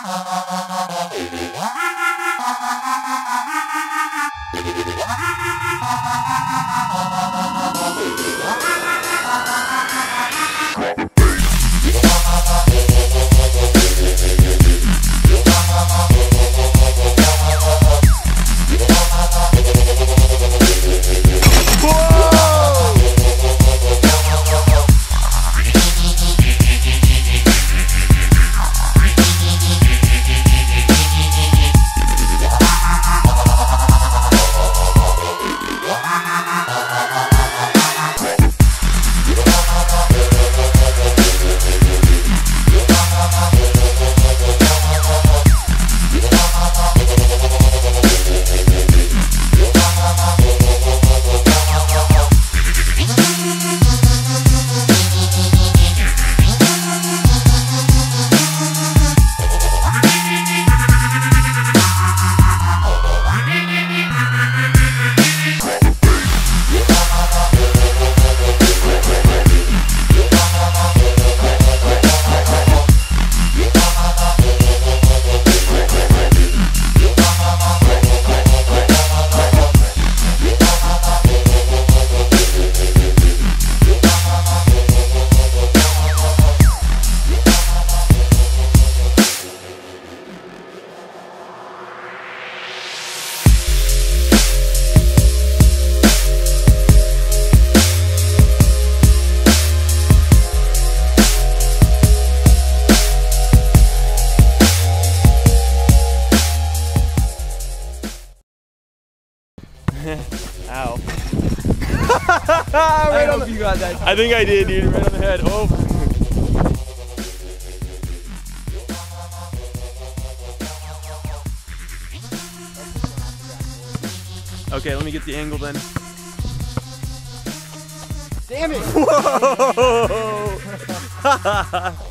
Wow. Ow. right on the, you got that. I think I did, dude. Right on the head. Oh. Okay, let me get the angle then. Damn it! Whoa!